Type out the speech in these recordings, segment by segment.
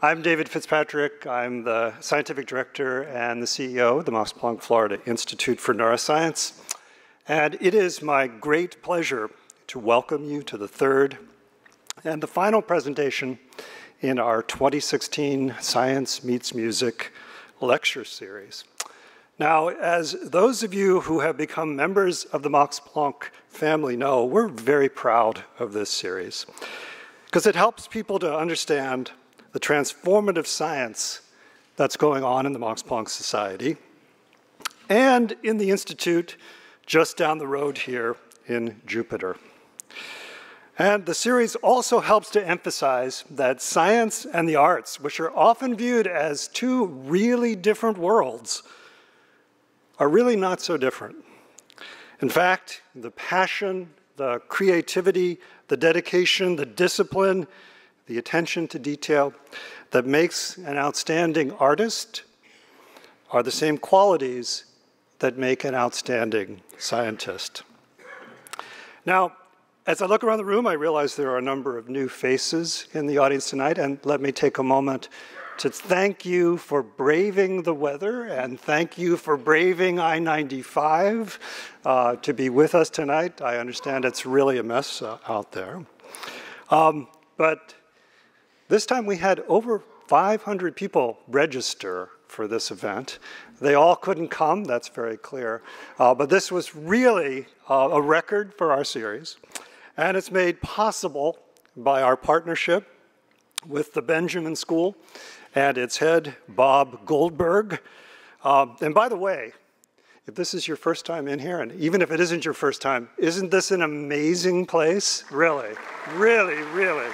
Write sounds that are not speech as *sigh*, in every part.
I'm David Fitzpatrick. I'm the scientific director and the CEO of the Max Planck Florida Institute for Neuroscience. And it is my great pleasure to welcome you to the third and the final presentation in our 2016 Science Meets Music lecture series. Now, as those of you who have become members of the Max Planck family know, we're very proud of this series because it helps people to understand the transformative science that's going on in the Max Planck Society and in the Institute just down the road here in Jupiter. And the series also helps to emphasize that science and the arts, which are often viewed as two really different worlds, are really not so different. In fact, the passion, the creativity, the dedication, the discipline, the attention to detail that makes an outstanding artist are the same qualities that make an outstanding scientist. Now, as I look around the room, I realize there are a number of new faces in the audience tonight, and let me take a moment to thank you for braving the weather and thank you for braving I 95 uh, to be with us tonight. I understand it's really a mess uh, out there. Um, but this time we had over 500 people register for this event. They all couldn't come, that's very clear. Uh, but this was really uh, a record for our series. And it's made possible by our partnership with the Benjamin School and its head, Bob Goldberg. Um, and by the way, if this is your first time in here, and even if it isn't your first time, isn't this an amazing place? Really, really, really.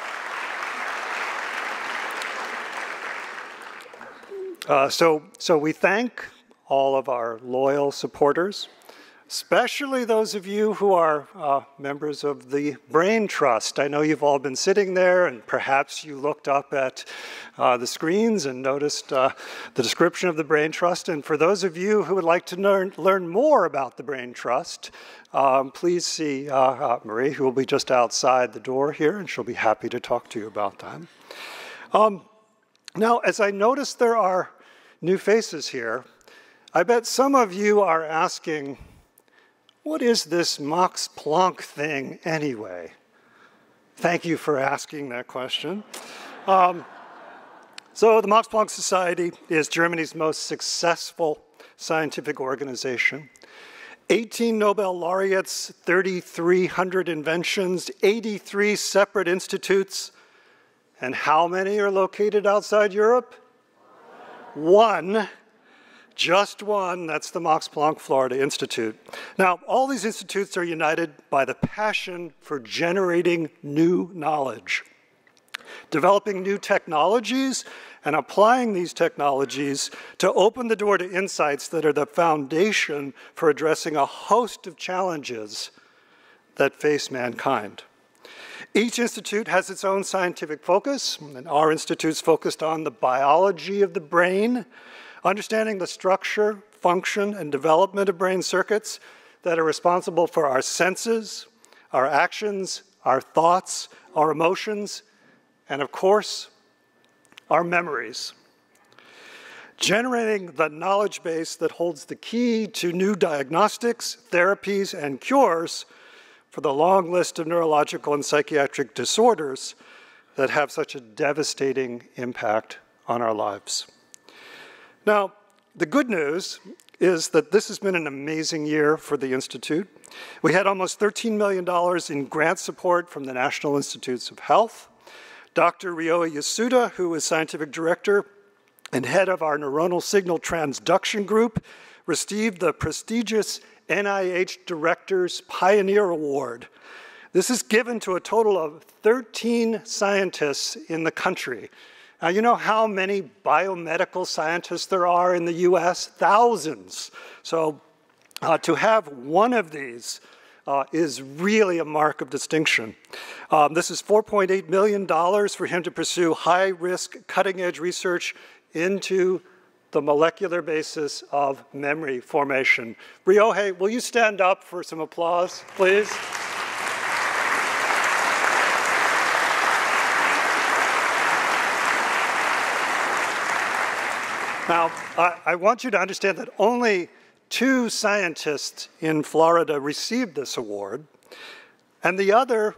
Uh, so, so we thank all of our loyal supporters, especially those of you who are uh, members of the Brain Trust. I know you've all been sitting there, and perhaps you looked up at uh, the screens and noticed uh, the description of the Brain Trust. And for those of you who would like to learn, learn more about the Brain Trust, um, please see uh, uh, Marie, who will be just outside the door here, and she'll be happy to talk to you about that. Um, now, as I notice there are new faces here, I bet some of you are asking, what is this Max Planck thing anyway? Thank you for asking that question. Um, so the Max Planck Society is Germany's most successful scientific organization. 18 Nobel laureates, 3,300 inventions, 83 separate institutes, and how many are located outside Europe? One. Just one, that's the Max Planck Florida Institute. Now, all these institutes are united by the passion for generating new knowledge, developing new technologies, and applying these technologies to open the door to insights that are the foundation for addressing a host of challenges that face mankind. Each institute has its own scientific focus, and our institute's focused on the biology of the brain, understanding the structure, function, and development of brain circuits that are responsible for our senses, our actions, our thoughts, our emotions, and of course, our memories. Generating the knowledge base that holds the key to new diagnostics, therapies, and cures for the long list of neurological and psychiatric disorders that have such a devastating impact on our lives. Now, the good news is that this has been an amazing year for the Institute. We had almost $13 million in grant support from the National Institutes of Health. Dr. Ryohei Yasuda, who is scientific director and head of our neuronal signal transduction group, received the prestigious NIH Director's Pioneer Award. This is given to a total of 13 scientists in the country. Now, you know how many biomedical scientists there are in the US? Thousands. So, uh, to have one of these uh, is really a mark of distinction. Um, this is $4.8 million for him to pursue high risk, cutting edge research into the molecular basis of memory formation. Ryohei, will you stand up for some applause, please? Now, I, I want you to understand that only two scientists in Florida received this award, and the other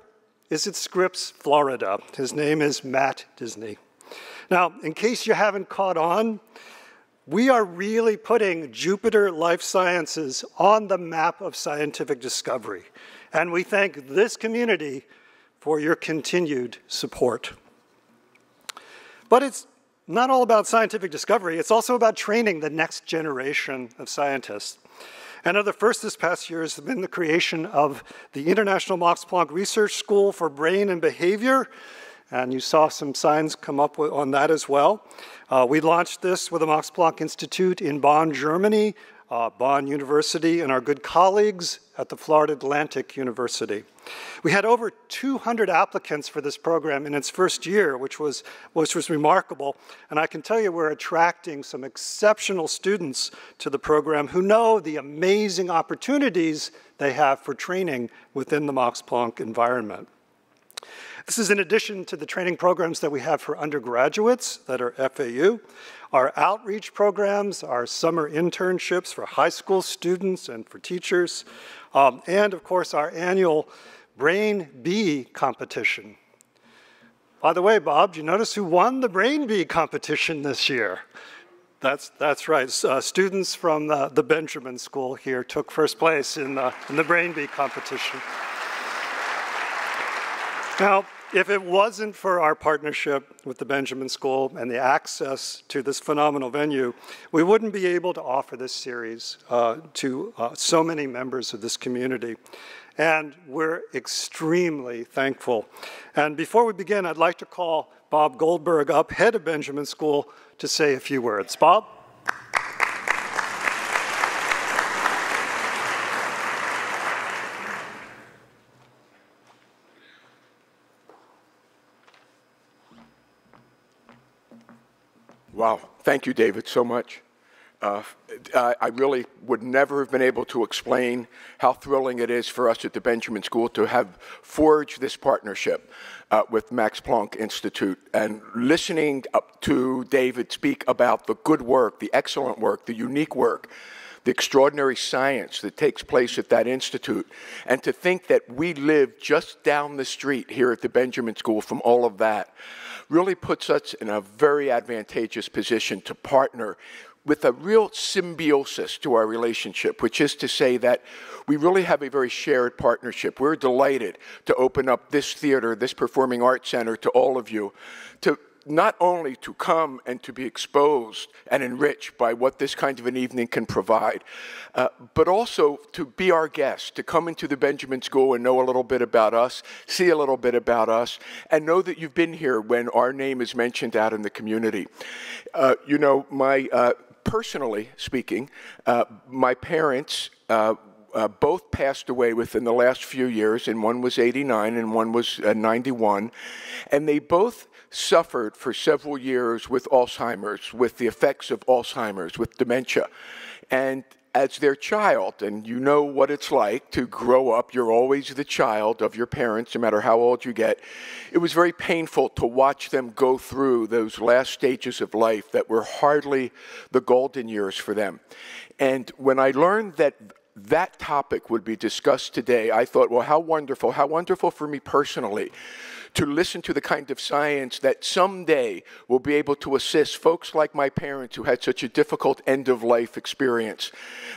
is at Scripps, Florida. His name is Matt Disney. Now, in case you haven't caught on, we are really putting Jupiter Life Sciences on the map of scientific discovery. And we thank this community for your continued support. But it's not all about scientific discovery, it's also about training the next generation of scientists. And of the first this past year has been the creation of the International Max Planck Research School for Brain and Behavior, and you saw some signs come up on that as well. Uh, we launched this with the Max Planck Institute in Bonn, Germany, uh, Bonn University, and our good colleagues at the Florida Atlantic University. We had over 200 applicants for this program in its first year, which was, which was remarkable. And I can tell you we're attracting some exceptional students to the program who know the amazing opportunities they have for training within the Max Planck environment. This is in addition to the training programs that we have for undergraduates that are FAU, our outreach programs, our summer internships for high school students and for teachers, um, and of course our annual Brain Bee competition. By the way, Bob, do you notice who won the Brain Bee competition this year? That's, that's right. Uh, students from the, the, Benjamin School here took first place in the, in the Brain Bee competition. Now, if it wasn't for our partnership with the Benjamin School and the access to this phenomenal venue, we wouldn't be able to offer this series uh, to uh, so many members of this community. And we're extremely thankful. And before we begin, I'd like to call Bob Goldberg up, head of Benjamin School, to say a few words. Bob? Wow. Thank you, David, so much. Uh, I really would never have been able to explain how thrilling it is for us at the Benjamin School to have forged this partnership uh, with Max Planck Institute and listening to David speak about the good work, the excellent work, the unique work, the extraordinary science that takes place at that institute, and to think that we live just down the street here at the Benjamin School from all of that really puts us in a very advantageous position to partner with a real symbiosis to our relationship, which is to say that we really have a very shared partnership. We're delighted to open up this theater, this performing arts center to all of you, to not only to come and to be exposed and enriched by what this kind of an evening can provide, uh, but also to be our guest, to come into the Benjamin School and know a little bit about us, see a little bit about us, and know that you've been here when our name is mentioned out in the community. Uh, you know, my uh, personally speaking, uh, my parents. Uh, uh, both passed away within the last few years, and one was 89 and one was 91. And they both suffered for several years with Alzheimer's, with the effects of Alzheimer's, with dementia. And as their child, and you know what it's like to grow up, you're always the child of your parents, no matter how old you get. It was very painful to watch them go through those last stages of life that were hardly the golden years for them. And when I learned that that topic would be discussed today, I thought, well, how wonderful, how wonderful for me personally to listen to the kind of science that someday will be able to assist folks like my parents who had such a difficult end of life experience.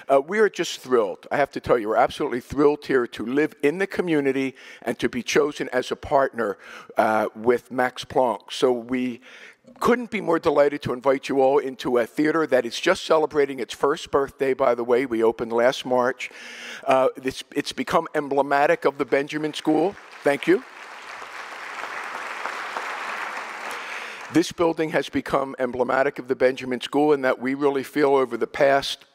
Uh, we are just thrilled. I have to tell you, we're absolutely thrilled here to live in the community and to be chosen as a partner uh, with Max Planck. So we couldn't be more delighted to invite you all into a theater that is just celebrating its first birthday, by the way. We opened last March. Uh, it's, it's become emblematic of the Benjamin School. Thank you. This building has become emblematic of the Benjamin School in that we really feel over the past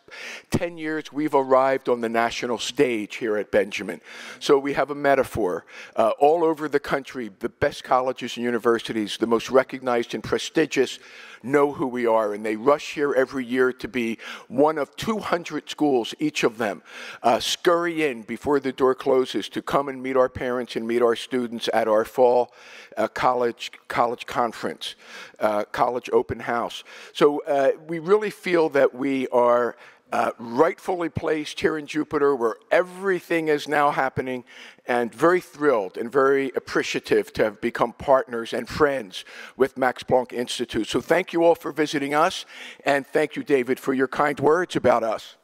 10 years we've arrived on the national stage here at Benjamin. So we have a metaphor. Uh, all over the country, the best colleges and universities, the most recognized and prestigious, know who we are, and they rush here every year to be one of 200 schools, each of them, uh, scurry in before the door closes to come and meet our parents and meet our students at our fall uh, college college conference, uh, college open house. So uh, we really feel that we are uh, rightfully placed here in Jupiter where everything is now happening and very thrilled and very appreciative to have become partners and friends with Max Planck Institute. So thank you all for visiting us and thank you, David, for your kind words about us.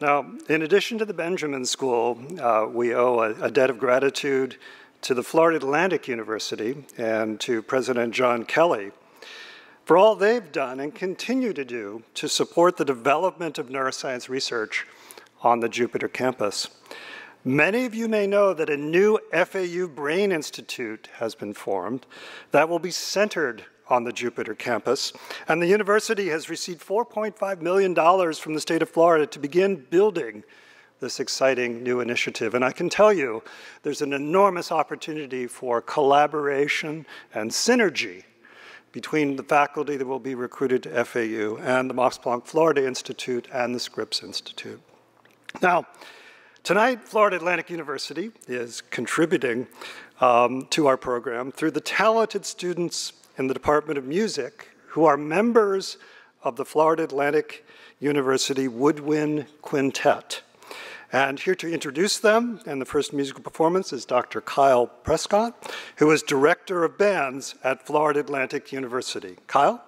Now, in addition to the Benjamin School, uh, we owe a, a debt of gratitude to the Florida Atlantic University and to President John Kelly for all they've done and continue to do to support the development of neuroscience research on the Jupiter campus. Many of you may know that a new FAU Brain Institute has been formed that will be centered on the Jupiter campus, and the university has received $4.5 million from the state of Florida to begin building this exciting new initiative. And I can tell you, there's an enormous opportunity for collaboration and synergy between the faculty that will be recruited to FAU and the Max Planck Florida Institute and the Scripps Institute. Now, tonight, Florida Atlantic University is contributing um, to our program through the talented students in the Department of Music who are members of the Florida Atlantic University Woodwind Quintet. And here to introduce them and the first musical performance is Dr. Kyle Prescott, who is Director of Bands at Florida Atlantic University. Kyle?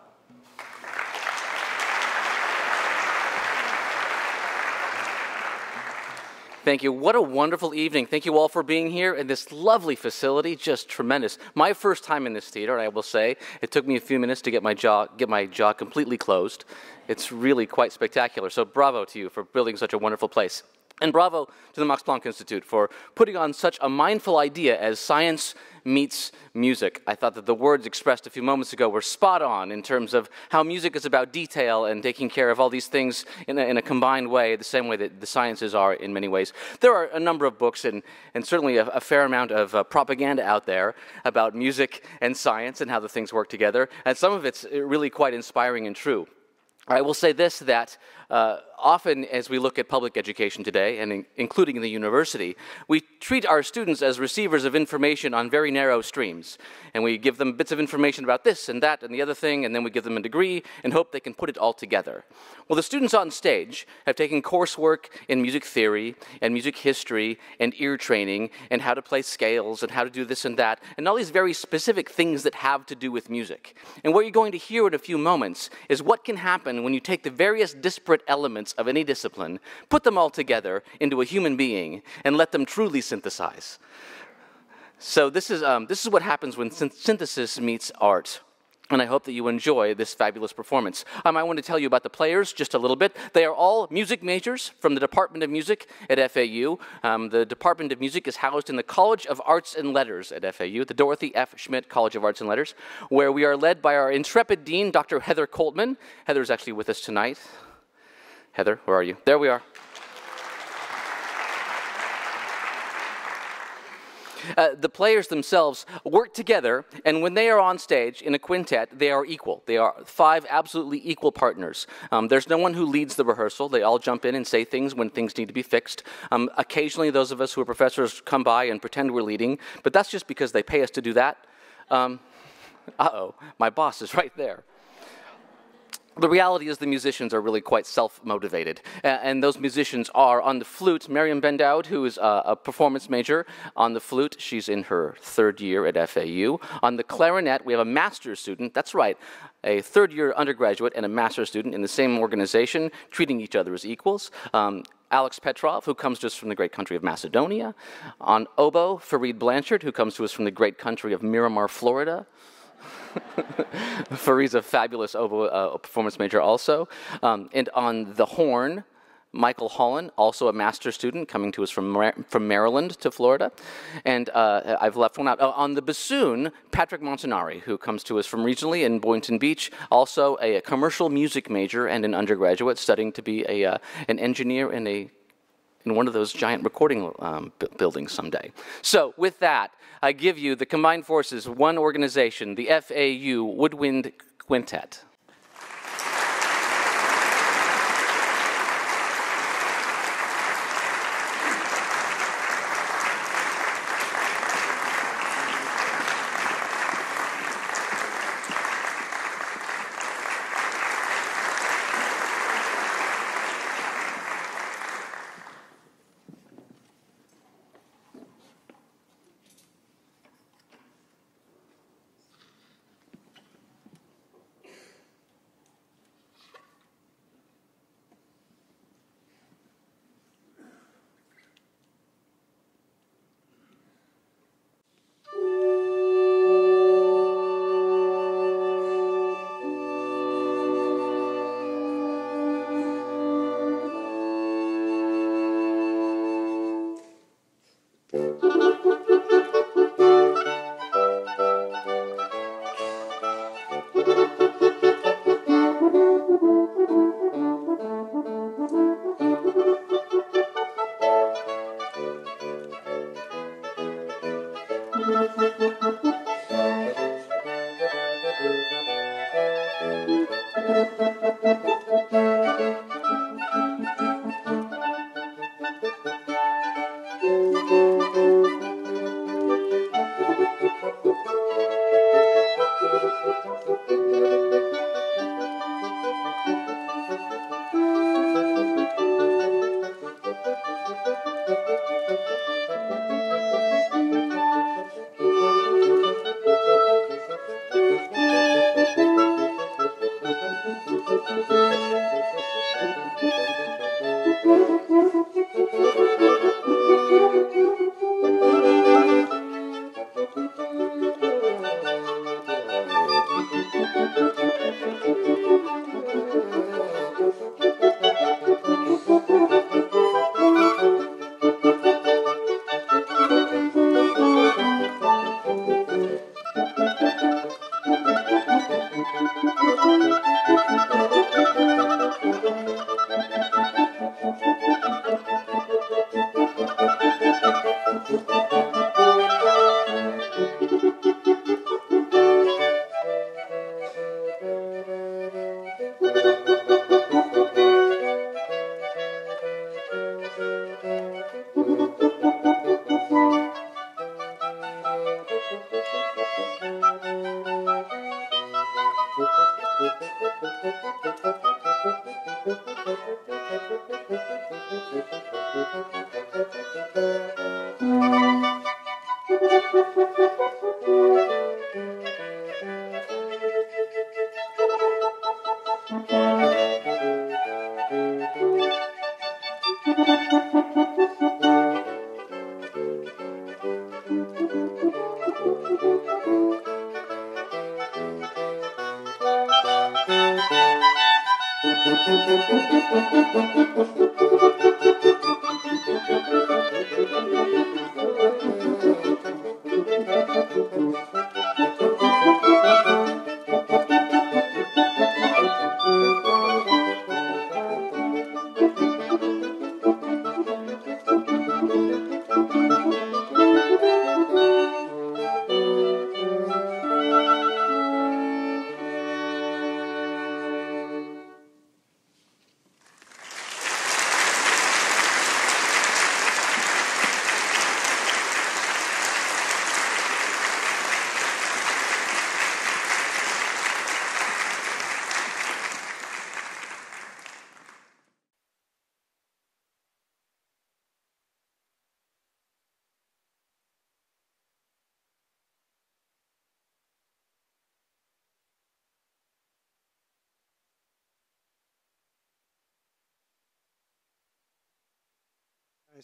Thank you. What a wonderful evening. Thank you all for being here in this lovely facility. Just tremendous. My first time in this theater, I will say. It took me a few minutes to get my jaw get my jaw completely closed. It's really quite spectacular. So bravo to you for building such a wonderful place. And bravo to the Max Planck Institute for putting on such a mindful idea as science meets music. I thought that the words expressed a few moments ago were spot on in terms of how music is about detail and taking care of all these things in a, in a combined way, the same way that the sciences are in many ways. There are a number of books and, and certainly a, a fair amount of uh, propaganda out there about music and science and how the things work together, and some of it's really quite inspiring and true. I will say this that uh, often as we look at public education today, and in, including in the university, we treat our students as receivers of information on very narrow streams. And we give them bits of information about this and that and the other thing, and then we give them a degree and hope they can put it all together. Well, the students on stage have taken coursework in music theory and music history and ear training and how to play scales and how to do this and that, and all these very specific things that have to do with music. And what you're going to hear in a few moments is what can happen when you take the various disparate elements elements of any discipline, put them all together into a human being, and let them truly synthesize. So, this is, um, this is what happens when synthesis meets art. And I hope that you enjoy this fabulous performance. Um, I want to tell you about the players just a little bit. They are all music majors from the Department of Music at FAU. Um, the Department of Music is housed in the College of Arts and Letters at FAU, the Dorothy F. Schmidt College of Arts and Letters, where we are led by our intrepid dean, Dr. Heather Coltman. Heather is actually with us tonight. Heather, where are you? There we are. Uh, the players themselves work together, and when they are on stage in a quintet, they are equal. They are five absolutely equal partners. Um, there's no one who leads the rehearsal. They all jump in and say things when things need to be fixed. Um, occasionally, those of us who are professors come by and pretend we're leading, but that's just because they pay us to do that. Um, uh oh, my boss is right there the reality is the musicians are really quite self-motivated. and those musicians are on the flute, Miriam Bendoud, who is a, a, performance major on the flute. She's in her third year at FAU. On the clarinet, we have a master's student. That's right, a third-year undergraduate and a master's student in the same organization, treating each other as equals. Um, Alex Petrov, who comes to us from the great country of Macedonia. On oboe, Fareed Blanchard, who comes to us from the great country of Miramar, Florida. *laughs* Fareed's a fabulous oboe uh, performance major also. Um, and on the horn, Michael Holland, also a master student coming to us from, from Maryland to Florida. And uh, I've left one out. Uh, on the bassoon, Patrick Montanari, who comes to us from regionally in Boynton Beach, also a, a commercial music major and an undergraduate studying to be a, uh, an engineer in, a, in one of those giant recording um, buildings someday. So, with that, I give you the combined forces, one organization, the FAU Woodwind Quintet. I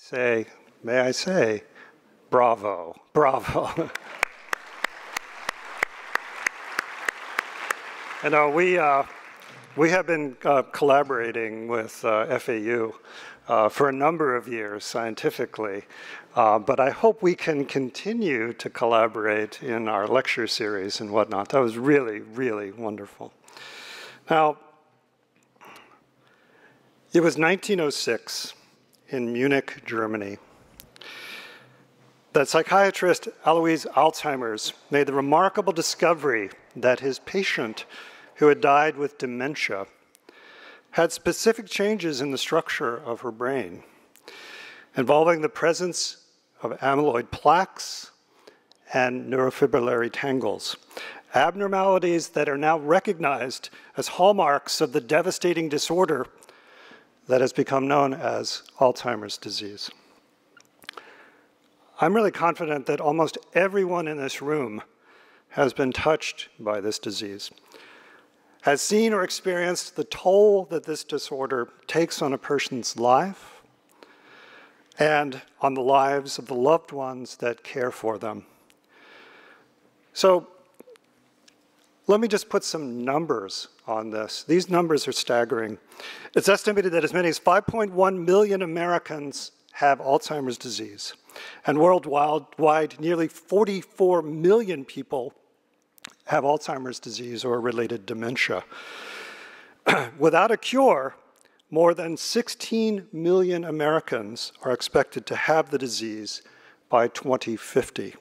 say, may I say, bravo, bravo. *laughs* and uh, we, uh, we have been uh, collaborating with uh, FAU uh, for a number of years scientifically, uh, but I hope we can continue to collaborate in our lecture series and whatnot. That was really, really wonderful. Now, it was 1906 in Munich, Germany, that psychiatrist Alois Alzheimer's made the remarkable discovery that his patient, who had died with dementia, had specific changes in the structure of her brain, involving the presence of amyloid plaques and neurofibrillary tangles, abnormalities that are now recognized as hallmarks of the devastating disorder that has become known as Alzheimer's disease. I'm really confident that almost everyone in this room has been touched by this disease has seen or experienced the toll that this disorder takes on a person's life and on the lives of the loved ones that care for them. So let me just put some numbers on this. These numbers are staggering. It's estimated that as many as 5.1 million Americans have Alzheimer's disease, and worldwide, nearly 44 million people have Alzheimer's disease or related dementia. *clears throat* Without a cure, more than 16 million Americans are expected to have the disease by 2050.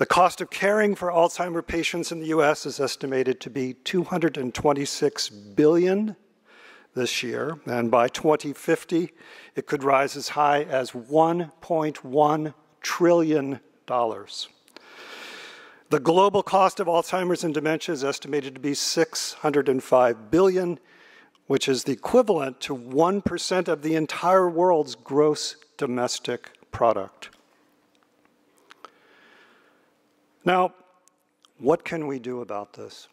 The cost of caring for Alzheimer patients in the US is estimated to be 226 billion this year, and by 2050 it could rise as high as 1.1 trillion dollars. The global cost of Alzheimer's and dementia is estimated to be 605 billion, which is the equivalent to 1% of the entire world's gross domestic product. Now, what can we do about this?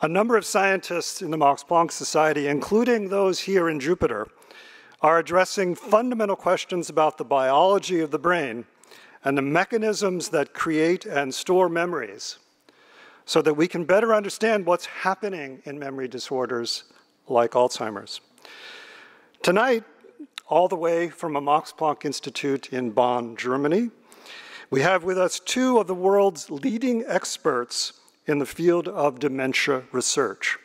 A number of scientists in the Max Planck Society, including those here in Jupiter, are addressing fundamental questions about the biology of the brain and the mechanisms that create and store memories so that we can better understand what's happening in memory disorders like Alzheimer's. Tonight, all the way from a Max Planck Institute in Bonn, Germany, we have with us two of the world's leading experts in the field of dementia research.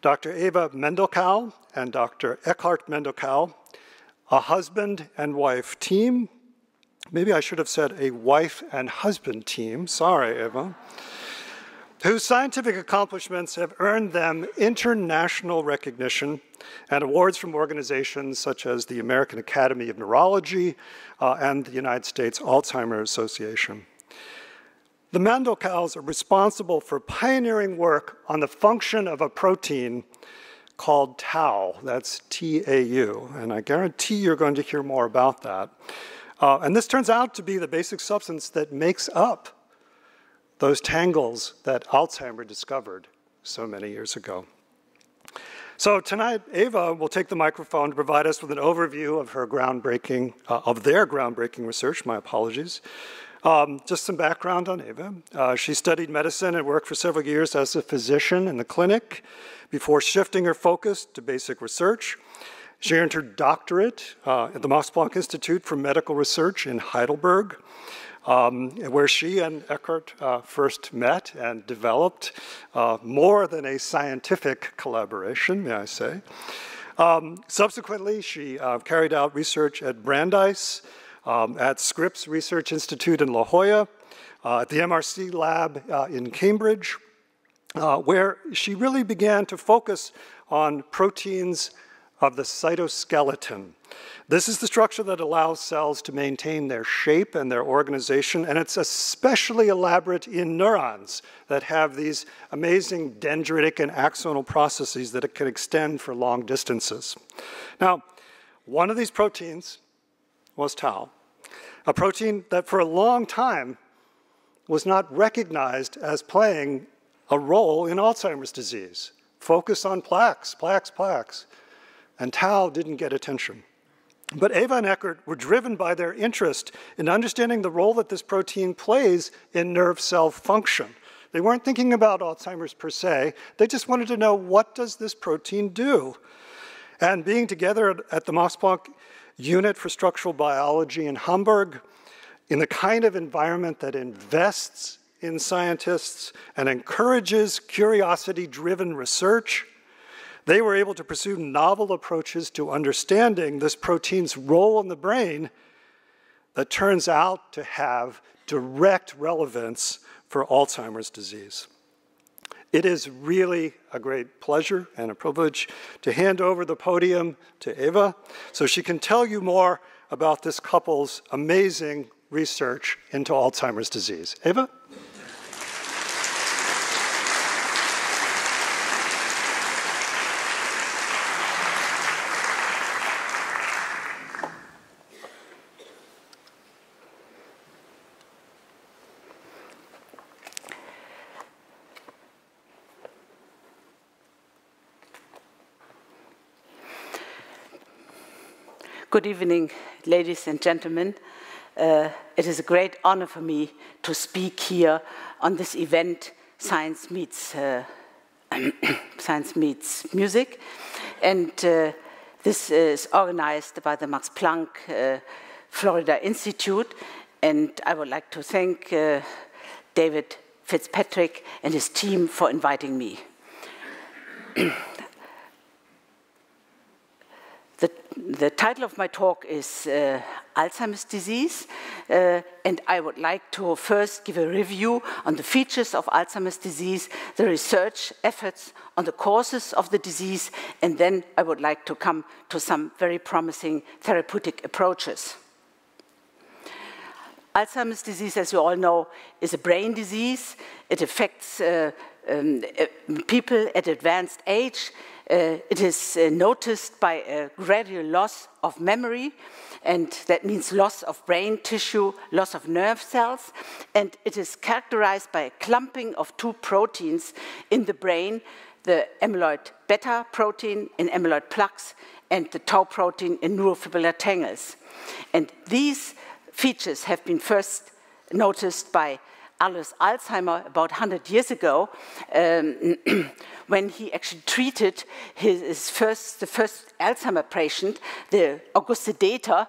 Dr. Eva Mandelkow and Dr. Eckhard Mandelkow, a husband and wife team maybe I should have said a wife and husband team, sorry, Eva, whose scientific accomplishments have earned them international recognition and awards from organizations such as the American Academy of Neurology uh, and the United States Alzheimer's Association. The Mandelkows are responsible for pioneering work on the function of a protein called tau. That's T A U. And I guarantee you're going to hear more about that. Uh, and this turns out to be the basic substance that makes up those tangles that Alzheimer discovered so many years ago. So tonight, Eva will take the microphone to provide us with an overview of her groundbreaking, uh, of their groundbreaking research, my apologies. Um, just some background on Eva. Uh, she studied medicine and worked for several years as a physician in the clinic before shifting her focus to basic research. She earned her doctorate uh, at the Max Planck Institute for Medical Research in Heidelberg, um, where she and Eckhard uh, first met and developed uh, more than a scientific collaboration, may I say. Um, subsequently, she uh, carried out research at Brandeis, um, at Scripps Research Institute in La Jolla, uh, at the MRC lab uh, in Cambridge, where she really began to focus on proteins of the cytoskeleton. This is the structure that allows cells to maintain their shape and their organization, and it's especially elaborate in neurons that have these amazing dendritic and axonal processes that it can extend for long distances. Now, one of these proteins was tau, a protein that for a long time was not recognized as playing a role in Alzheimer's disease. Focus on plaques, plaques, plaques and tau didn't get attention. But Eva and Eckhard were driven by their interest in understanding the role that this protein plays in nerve cell function, They weren't thinking about Alzheimer's per se. They just wanted to know what does this protein do? And being together at the Max Planck Unit for Structural Biology in Hamburg, in the kind of environment that invests in scientists and encourages curiosity driven research, they were able to pursue novel approaches to understanding this protein's role in the brain that turns out to have direct relevance for Alzheimer's disease. It is really a great pleasure and a privilege to hand over the podium to Eva so she can tell you more about this couple's amazing research into Alzheimer's disease. Eva? Good evening, ladies and gentlemen. Uh, it is a great honor for me to speak here on this event, Science Meets, uh, *clears throat* Science Meets Music. And uh, this is organized by the Max Planck uh, Florida Institute. And I would like to thank uh, David Fitzpatrick and his team for inviting me. *clears throat* The, title of my talk is uh, Alzheimer's disease, uh, and I would like to first give a review on the features of Alzheimer's disease, the research efforts on the causes of the disease, and then I would like to come to some very promising therapeutic approaches. Alzheimer's disease, as you all know, is a brain disease. It affects uh, um, people at advanced age it is uh, noticed by a gradual loss of memory, and that means loss of brain tissue, loss of nerve cells, and it is characterized by a clumping of two proteins in the brain, the amyloid beta protein in amyloid plaques and the tau protein in neurofibrillary tangles. And these features have been first noticed by Alois Alzheimer about 100 years ago um, *clears throat* when he actually treated his, his, first, the first Alzheimer patient, the Auguste Deter,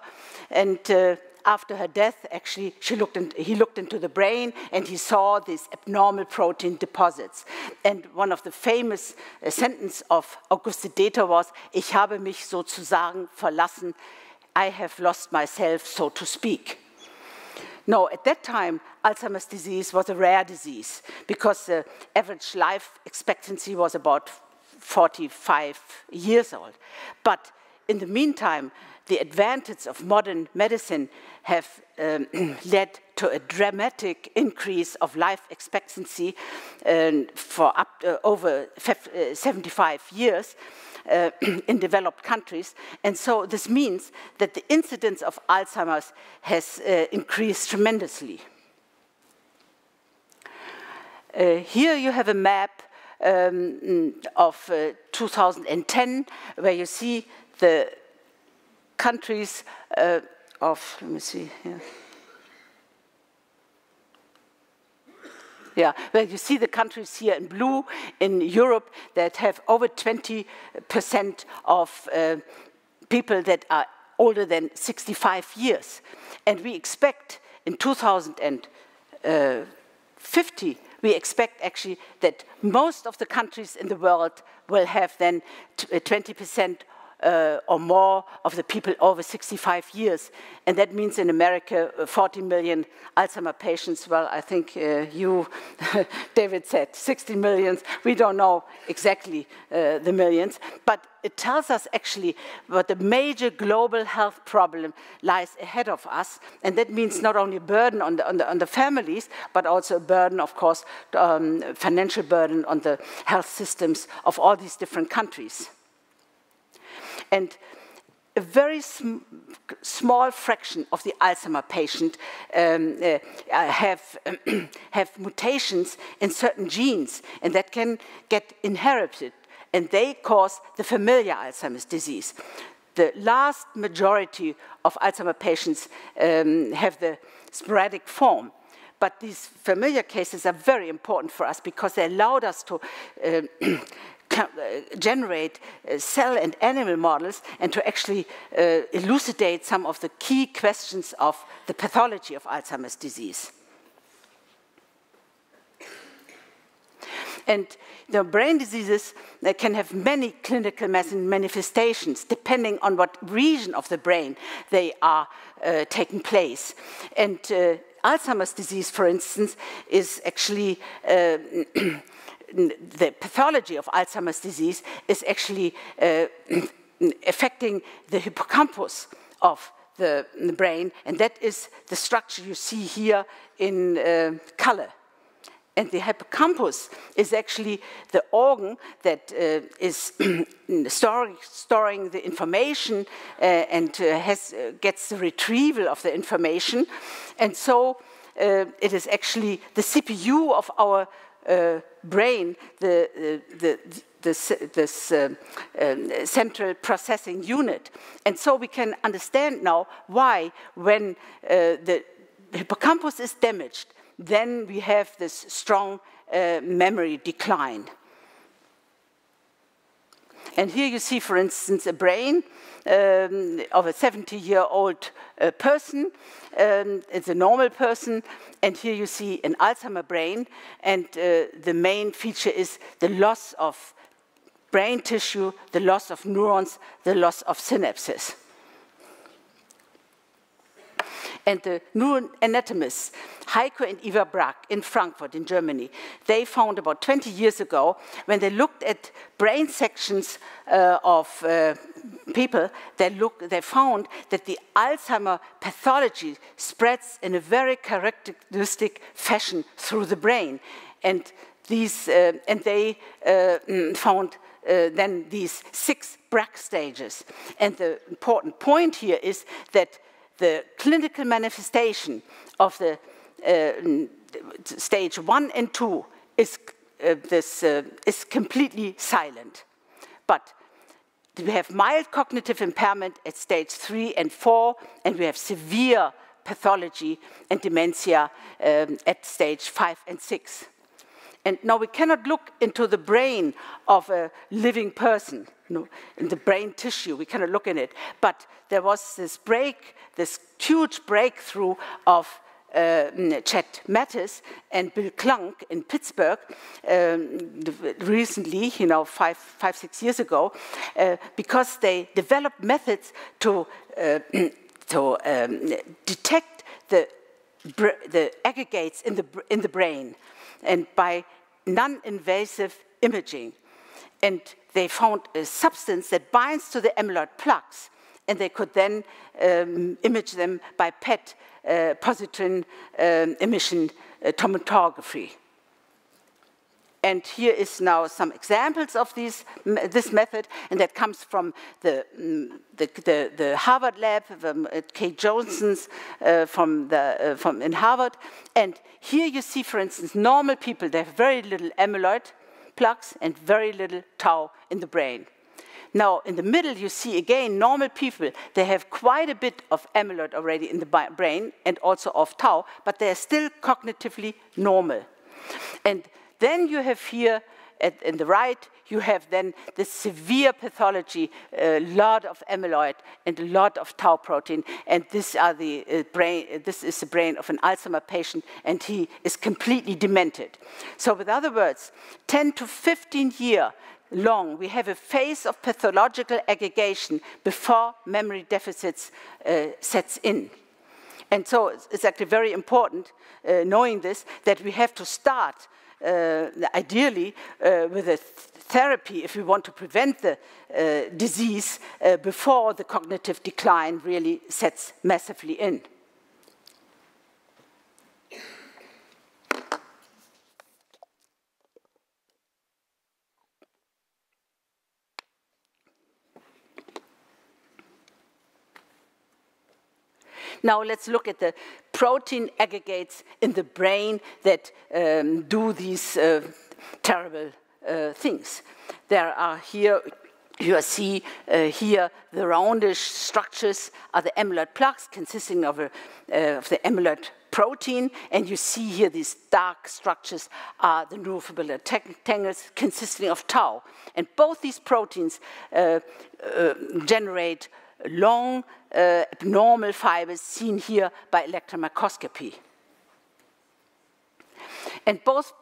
and uh, after her death, actually, she looked in, he looked into the brain and he saw these abnormal protein deposits. And one of the famous uh, sentences of Auguste Deter was, Ich habe mich sozusagen verlassen, I have lost myself, so to speak. No, at that time, Alzheimer's disease was a rare disease because the average life expectancy was about 45 years old. But in the meantime, the advances of modern medicine have um, *clears throat* led to a dramatic increase of life expectancy uh, for up to over uh, 75 years uh, *clears throat* in developed countries. And so this means that the incidence of Alzheimer's has uh, increased tremendously. Uh, here you have a map um, of uh, 2010 where you see the countries uh, of, let me see here. Yeah, well, you see the countries here in blue in Europe that have over 20% of uh, people that are older than 65 years. And we expect in 2050, we expect actually that most of the countries in the world will have then 20% uh, or more of the people over 65 years. And that means in America, uh, 40 million Alzheimer patients. Well, I think uh, you, *laughs* David said 60 millions. We don't know exactly uh, the millions. But it tells us actually what the major global health problem lies ahead of us. And that means not only a burden on the, on the, on the families, but also a burden, of course, um, financial burden on the health systems of all these different countries. And a very sm small fraction of the Alzheimer patient um, uh, uh have, *clears throat* have mutations in certain genes, and that can get inherited, and they cause the familial Alzheimer's disease. The last majority of Alzheimer patients um, have the sporadic form, But these familial cases are very important for us because they allowed us to uh, *clears throat* uh generate uh, cell and animal models and to actually uh, elucidate some of the key questions of the pathology of Alzheimer's disease. And the brain diseases can have many clinical manifestations depending on what region of the brain they are uh, taking place. And uh, Alzheimer's disease, for instance, is actually uh, *clears throat* the pathology of Alzheimer's disease is actually uh, *clears throat* affecting the hippocampus of the, the, brain, and that is the structure you see here in uh, color. And the hippocampus is actually the organ that uh, is *clears throat* storing, storing, the information uh, and uh, has, uh, gets the retrieval of the information. And so uh, it is actually the CPU of our uh, brain, the, the, this, this um, central processing unit. And so we can understand now why, when the hippocampus is damaged, then we have this strong uh, memory decline. And here you see, for instance, a brain um, of a 70 year old uh, person. Um, it's a normal person. And here you see an Alzheimer brain. And uh, the main feature is the loss of brain tissue, the loss of neurons, the loss of synapses and the neuroanatomists, Heiko and Eva Braak in Frankfurt in Germany, they found about 20 years ago, when they looked at brain sections uh, of uh, people, they, look, they found that the Alzheimer pathology spreads in a very characteristic fashion through the brain. And, these, uh, and they uh, mm, found uh, then these six Braak stages. And the important point here is that the clinical manifestation of the stage one and two is, uh, this, uh, is completely silent. But we have mild cognitive impairment at stage three and four, and we have severe pathology and dementia um, at stage five and six. And now we cannot look into the brain of a living person, know, in the brain tissue, we cannot look in it. But there was this break, this huge breakthrough of uh, Chet Mathis and Bill Klunk in Pittsburgh um, recently, you know, five, five, six years ago, uh, because they developed methods to, uh, *clears throat* to um, detect the, the aggregates in the, in the brain and by non-invasive imaging. And they found a substance that binds to the amyloid plaques, and they could then um, image them by PET uh, positron um, emission uh, tomography. And here is now some examples of these, this method, and that comes from the, mm, the, the, the Harvard lab, um, Kate Johnson's uh, from, the, uh, from in Harvard. And here you see, for instance, normal people, they have very little amyloid plaques and very little tau in the brain. Now, in the middle, you see again normal people. They have quite a bit of amyloid already in the brain and also of tau, but they are still cognitively normal. And then you have here at, in the right, you have then the severe pathology, a lot of amyloid and a lot of tau protein, and this are the uh, brain. This is the brain of an Alzheimer patient, and he is completely demented. So, with other words, 10 to 15 year long, we have a phase of pathological aggregation before memory deficits uh, sets in. And so it's actually very important, uh, knowing this, that we have to start uh, ideally uh, with a th therapy if we want to prevent the uh, disease before the cognitive decline really sets massively in. Now let's look at the protein aggregates in the brain that um, do these uh, terrible uh, things. There are here you see uh, here the roundish structures are the amyloid plaques consisting of, a, uh, of the amyloid protein, and you see here these dark structures are the neurofibrillary tangles consisting of tau. And both these proteins uh, uh, generate long uh, abnormal fibers seen here by electron microscopy. And both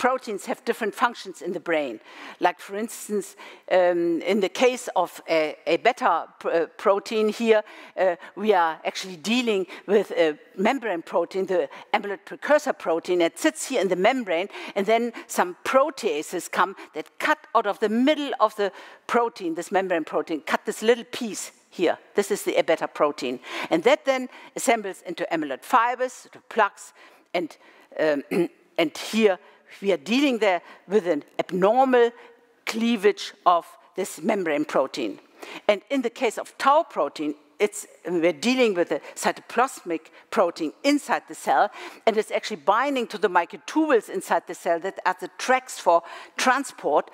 proteins have different functions in the brain. Like, for instance, um, in the case of a, a beta pr uh, protein here, uh, we are actually dealing with a membrane protein, the amyloid precursor protein, that sits here in the membrane, and then some proteases come that cut out of the middle of the protein, this membrane protein, cut this little piece here. This is the beta protein. And that then assembles into amyloid fibers, to plaques, and, um, *clears throat* and here we are dealing there with an abnormal cleavage of this membrane protein. And in the case of tau protein, it's, we're dealing with a cytoplasmic protein inside the cell, and it's actually binding to the microtubules inside the cell that are the tracks for transport,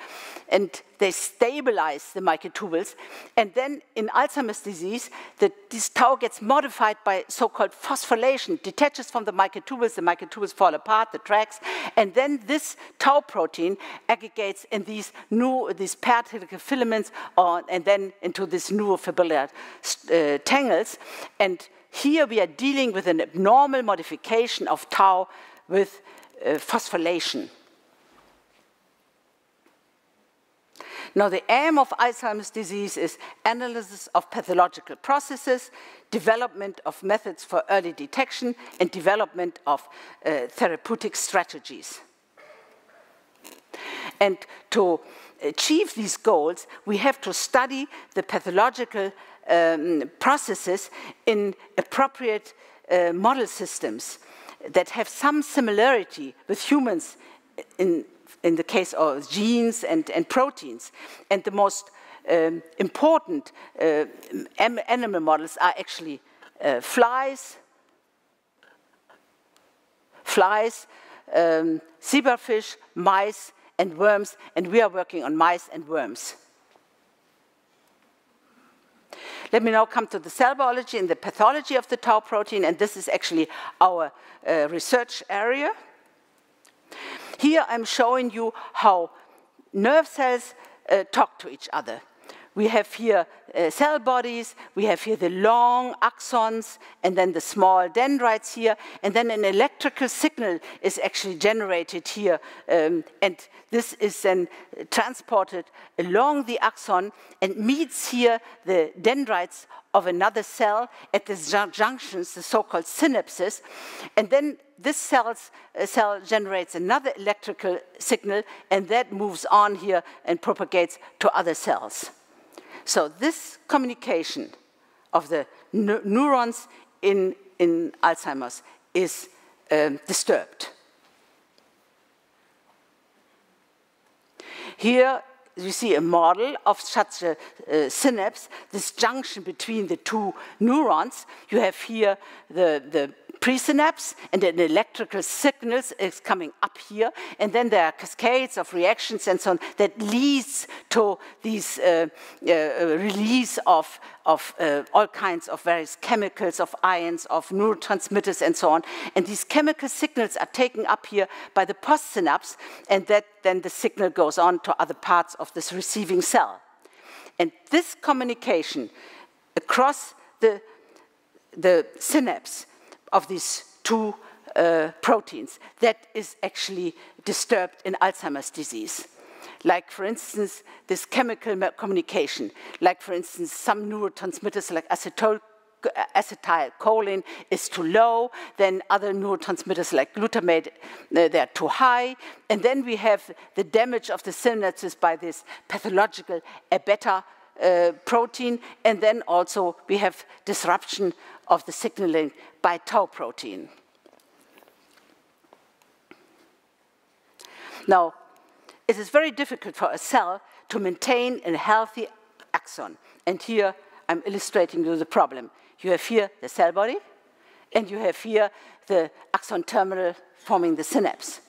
and they stabilize the microtubules. And then in Alzheimer's disease, the, this tau gets modified by so-called phosphorylation, detaches from the microtubules, the microtubules fall apart, the tracks, and then this tau protein aggregates in these new, these helical filaments, and then into this neurofibrillary uh, tangles. And here we are dealing with an abnormal modification of tau with uh, phosphorylation. Now, the aim of Alzheimer's disease is analysis of pathological processes, development of methods for early detection, and development of uh, therapeutic strategies. And to achieve these goals, we have to study the pathological um, processes in appropriate uh, model systems that have some similarity with humans in, in the case of genes and, and proteins. And the most um, important uh, animal models are actually uh, flies, flies, um, zebrafish, mice, and worms, and we are working on mice and worms. Let me now come to the cell biology and the pathology of the tau protein, and this is actually our uh, research area. Here I'm showing you how nerve cells uh, talk to each other. We have here uh, cell bodies, we have here the long axons, and then the small dendrites here, and then an electrical signal is actually generated here, um, and this is then transported along the axon and meets here the dendrites of another cell at the junctions, the so-called synapses, and then this cell's, uh, cell generates another electrical signal, and that moves on here and propagates to other cells. So this communication of the neurons in, in Alzheimer's is um, disturbed. Here you see a model of such a uh, synapse, this junction between the two neurons. You have here the, the presynapse, and then electrical signals is coming up here, and then there are cascades of reactions and so on that leads to these uh, uh, release of, of uh, all kinds of various chemicals, of ions, of neurotransmitters, and so on. And these chemical signals are taken up here by the postsynapse, and that then the signal goes on to other parts of this receiving cell. And this communication across the, the synapse of these two uh, proteins that is actually disturbed in Alzheimer's disease. Like, for instance, this chemical communication, like, for instance, some neurotransmitters like acetyl acetylcholine is too low, then other neurotransmitters like glutamate, uh, they're too high, and then we have the damage of the synapses by this pathological A-beta uh, protein, and then also we have disruption of the signaling by tau protein. Now, it is very difficult for a cell to maintain a healthy axon. And here I'm illustrating you the problem. You have here the cell body, and you have here the axon terminal forming the synapse.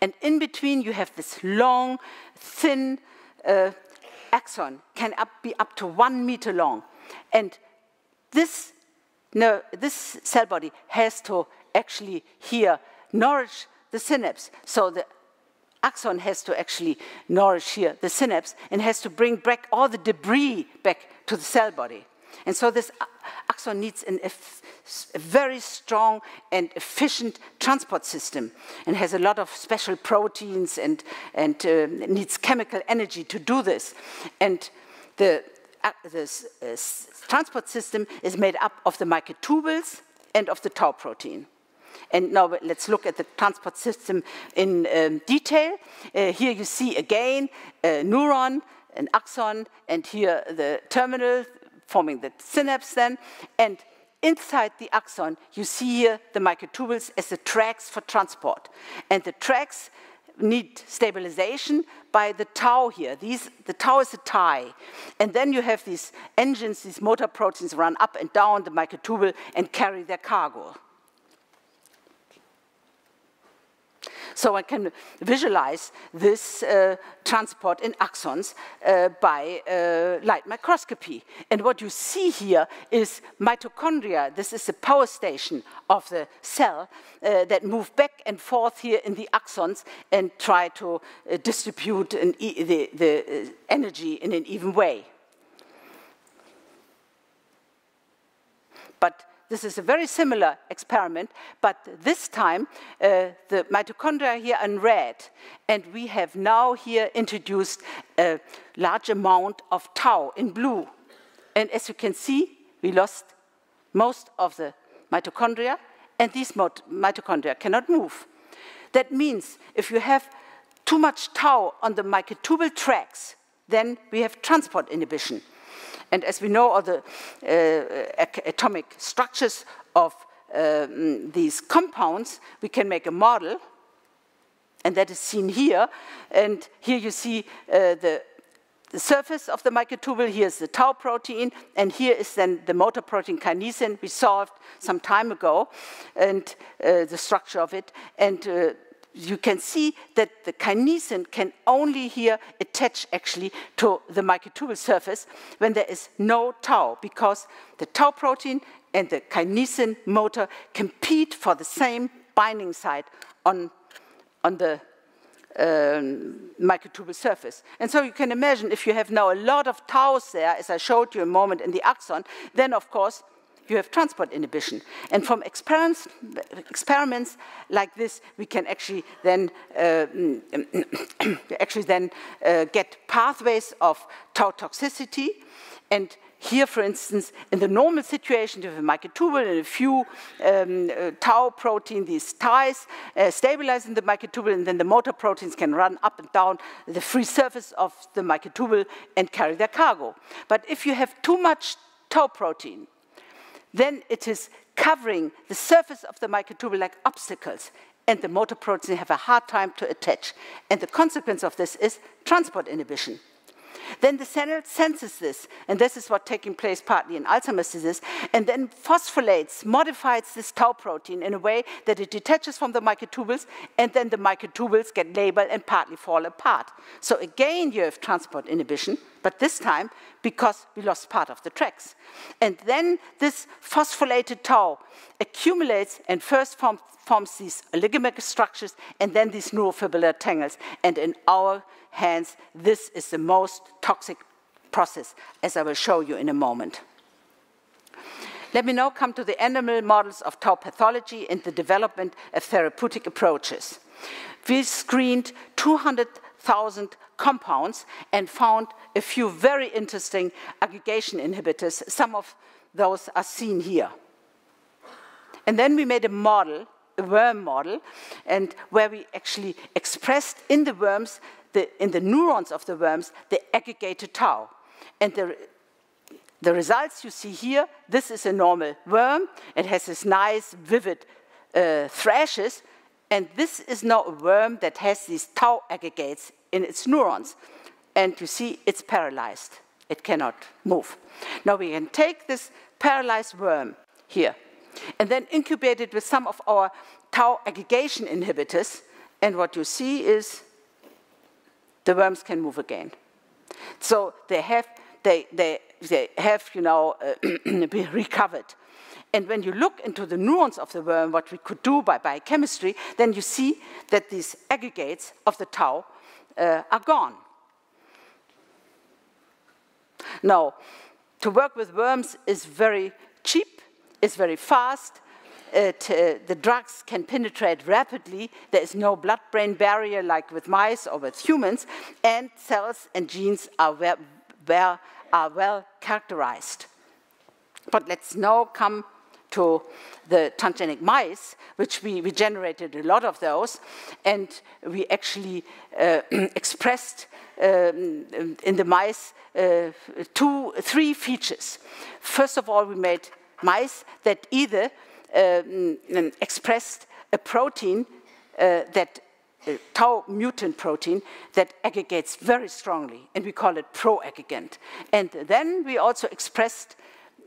And in between, you have this long, thin uh, axon, can up, be up to one meter long. And this no, this cell body has to actually here nourish the synapse. So the axon has to actually nourish here the synapse and has to bring back all the debris back to the cell body. And so this axon needs an, a very strong and efficient transport system and has a lot of special proteins and, and uh, needs chemical energy to do this. And the, uh, uh, transport system is made up of the microtubules and of the tau protein. And now let's look at the transport system in um, detail. Uh, here you see again a neuron, an axon, and here the terminal forming the synapse then. And inside the axon, you see here the microtubules as the tracks for transport. And the tracks need stabilization by the tau here. These, the tau is a tie. And then you have these engines, these motor proteins run up and down the microtubule and carry their cargo. So I can visualize this uh, transport in axons uh, by uh, light microscopy. And what you see here is mitochondria. This is the power station of the cell uh, that move back and forth here in the axons and try to uh, distribute e the, the uh, energy in an even way. But this is a very similar experiment, but this time uh, the mitochondria here are in red, and we have now here introduced a large amount of tau in blue. And as you can see, we lost most of the mitochondria, and these mitochondria cannot move. That means if you have too much tau on the microtubule tracks, then we have transport inhibition. And as we know all the uh, atomic structures of um, these compounds, we can make a model, and that is seen here. And here you see uh, the, the, surface of the microtubule. Here's the tau protein, and here is then the motor protein kinesin we solved some time ago, and uh, the structure of it. And uh, you can see that the kinesin can only here attach actually to the microtubule surface when there is no tau, because the tau protein and the kinesin motor compete for the same binding site on, on the um, microtubule surface. And so you can imagine if you have now a lot of taus there, as I showed you a moment in the axon, then of course you have transport inhibition. And from experiments, experiments like this, we can actually then uh, *clears throat* actually then uh, get pathways of tau toxicity. And here, for instance, in the normal situation, you have a microtubule and a few um, uh, tau protein, these ties, uh, stabilizing the microtubule, and then the motor proteins can run up and down the free surface of the microtubule and carry their cargo. But if you have too much tau protein, then it is covering the surface of the microtubule like obstacles, and the motor proteins have a hard time to attach. And the consequence of this is transport inhibition. Then the cell senses this, and this is what's taking place partly in Alzheimer's disease, and then phosphorylates, modifies this tau protein in a way that it detaches from the microtubules, and then the microtubules get labeled and partly fall apart. So again, you have transport inhibition, but this time because we lost part of the tracks. And then this phosphorylated tau accumulates and first form, forms these oligomeric structures and then these neurofibrillar tangles. And in our hands, this is the most toxic process, as I will show you in a moment. Let me now come to the animal models of tau pathology and the development of therapeutic approaches. We screened 200,000 compounds and found a few very interesting aggregation inhibitors. Some of those are seen here. And then we made a model, a worm model, and where we actually expressed in the worms, the, in the neurons of the worms, the aggregated tau. And the, the results you see here, this is a normal worm. It has this nice, vivid uh, thrashes. And this is now a worm that has these tau aggregates in its neurons. And you see it's paralyzed. It cannot move. Now we can take this paralyzed worm here and then incubate it with some of our tau aggregation inhibitors. And what you see is the worms can move again. So they have, they, they, they have you know, uh, *clears throat* recovered. And when you look into the neurons of the worm, what we could do by biochemistry, then you see that these aggregates of the tau uh, are gone. Now, to work with worms is very cheap, is very fast. It, uh, the drugs can penetrate rapidly. There is no blood-brain barrier like with mice or with humans, and cells and genes are well, well, are well characterized. But let's now come to the transgenic mice, which we, we generated a lot of those, and we actually uh, *clears throat* expressed um, in the mice uh, two, three features. First of all, we made mice that either um, expressed a protein uh, that uh, tau mutant protein that aggregates very strongly, and we call it pro-aggregant. And then we also expressed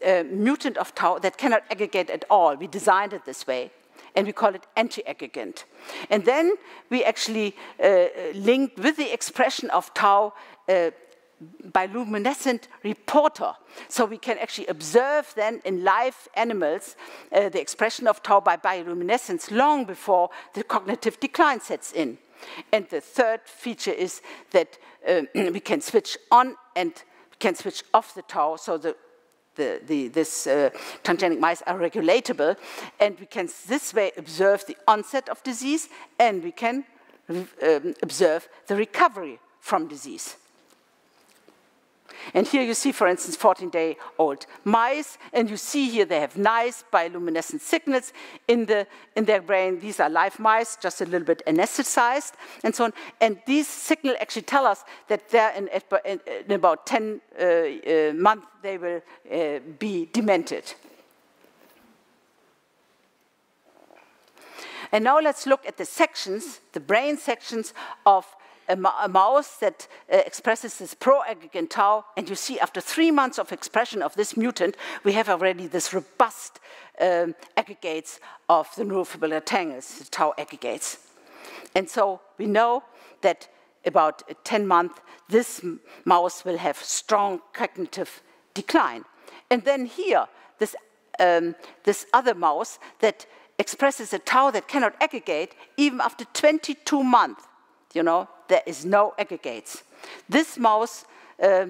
a mutant of tau that cannot aggregate at all. We designed it this way, and we call it anti-aggregant. And then we actually uh, linked with the expression of tau uh, bioluminescent reporter. So we can actually observe then in live animals uh, the expression of tau by bioluminescence long before the cognitive decline sets in. And the third feature is that uh, *clears throat* we can switch on and can switch off the tau, so the the, the, this uh, transgenic mice are regulatable, and we can this way observe the onset of disease, and we can um, observe the recovery from disease. And here you see, for instance, 14-day-old mice, and you see here they have nice bioluminescent signals in, the, in their brain. These are live mice, just a little bit anesthetized, and so on. And these signals actually tell us that they're in, in, about 10 uh, uh, months they will uh, be demented. And now let's look at the sections, the brain sections of a, a mouse that uh, expresses this pro-aggregant tau, and you see after three months of expression of this mutant, we have already this robust um, aggregates of the neurofibrillary tangles, the tau aggregates. And so we know that about 10 months, this mouse will have strong cognitive decline. And then here, this, um, this other mouse that expresses a tau that cannot aggregate even after 22 months you know, there is no aggregates. This mouse uh,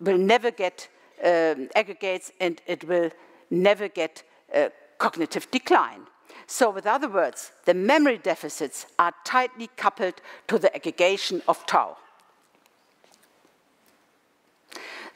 will never get um, aggregates and it will never get uh, cognitive decline. So, with other words, the memory deficits are tightly coupled to the aggregation of tau.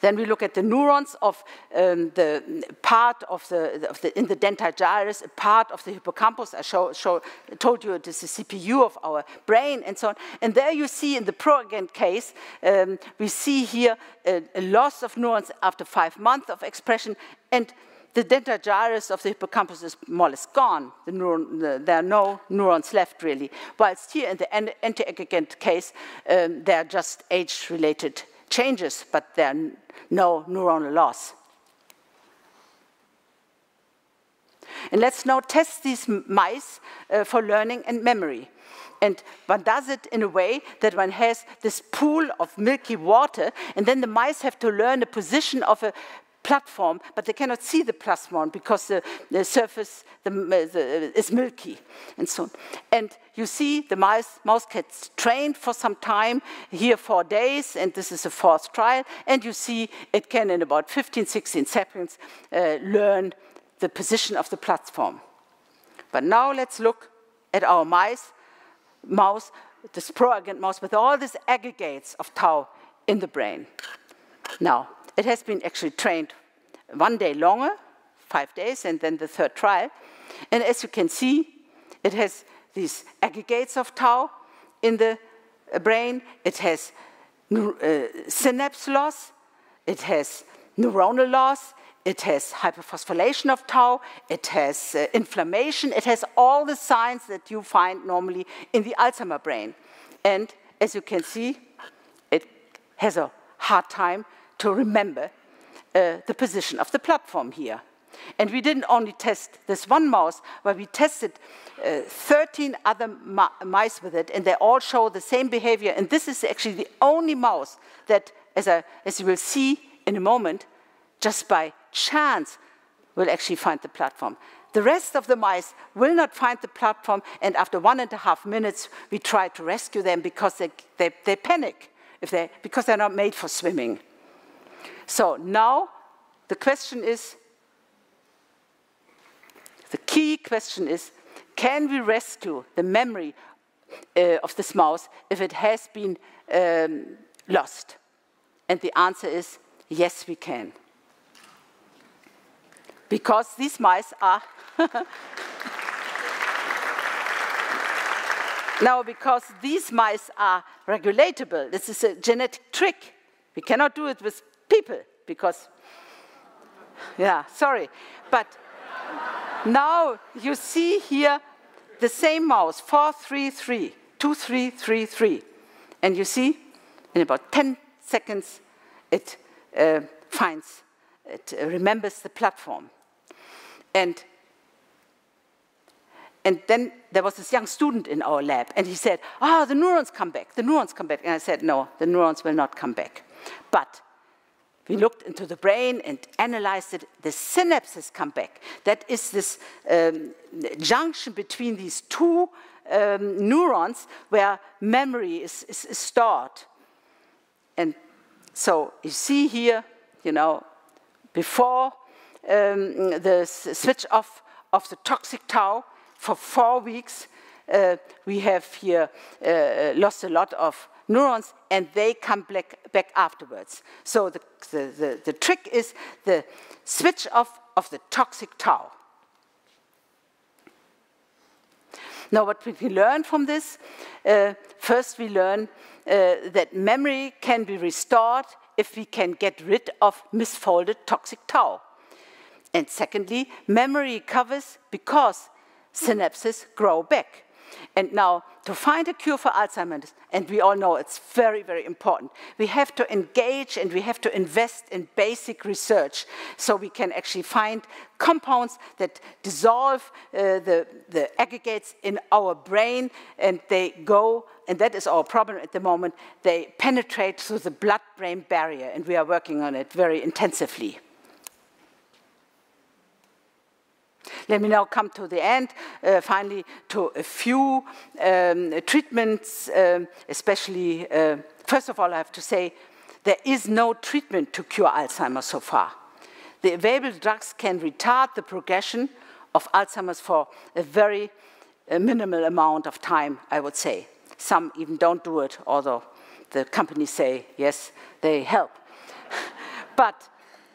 Then we look at the neurons of um, the part of the, of the, in the dentate gyrus, a part of the hippocampus. I show, show, told you it is the CPU of our brain and so on. And there you see in the pro-aggregant case, um, we see here a, a loss of neurons after five months of expression and the dentate gyrus of the hippocampus is more or less gone. The neuron, the, there are no neurons left, really. Whilst here in the anti-aggregant case, um, they are just age-related changes, but there are no neuronal loss. And let's now test these mice uh, for learning and memory. And one does it in a way that one has this pool of milky water, and then the mice have to learn the position of a platform, but they cannot see the platform because the, the surface the, the, is milky and so on. And you see the mouse, mouse gets trained for some time, here four days, and this is a fourth trial, and you see it can in about 15, 16 seconds uh, learn the position of the platform. But now let's look at our mice, mouse, this pro-aggregant mouse with all these aggregates of tau in the brain. Now, it has been actually trained one day longer, five days, and then the third trial. And as you can see, it has these aggregates of tau in the uh, brain. It has uh, synapse loss. It has neuronal loss. It has hyperphosphorylation of tau. It has uh, inflammation. It has all the signs that you find normally in the Alzheimer brain. And as you can see, it has a hard time to remember uh, the position of the platform here. And we didn't only test this one mouse, but we tested uh, 13 other mice with it, and they all show the same behavior. And this is actually the only mouse that, as, as you will see in a moment, just by chance, will actually find the platform. The rest of the mice will not find the platform, and after one and a half minutes, we try to rescue them because they, they, they panic if they, because they're not made for swimming. So now the question is the key question is can we rescue the memory uh, of this mouse if it has been um, lost? And the answer is yes, we can. Because these mice are. *laughs* now, because these mice are regulatable, this is a genetic trick. We cannot do it with people because, yeah, sorry. But now you see here the same mouse, 433, 2333. And you see, in about 10 seconds, it uh, finds, it remembers the platform. And, and then there was this young student in our lab, and he said, Ah, oh, the neurons come back, the neurons come back. And I said, No, the neurons will not come back. But we looked into the brain and analyzed it. The synapses come back. That is this um, junction between these two um, neurons where memory is, is, is stored. And so you see here, you know, before um, the switch off of the toxic tau for four weeks, uh, we have here uh, lost a lot of neurons and they come back, back afterwards. So the, the, the, the, trick is the switch off of the toxic tau. Now, what we learn from this? Uh, first, we learn uh, that memory can be restored if we can get rid of misfolded toxic tau. And secondly, memory recovers because synapses grow back. And now, to find a cure for Alzheimer's, and we all know it's very, very important, we have to engage and we have to invest in basic research so we can actually find compounds that dissolve uh, the, the aggregates in our brain and they go, and that is our problem at the moment, they penetrate through the blood brain barrier, and we are working on it very intensively. Let me now come to the end, uh, finally, to a few um, treatments, um, especially, uh, first of all, I have to say, there is no treatment to cure Alzheimer's so far. The available drugs can retard the progression of Alzheimer's for a very uh, minimal amount of time, I would say. Some even don't do it, although the companies say, yes, they help. *laughs* but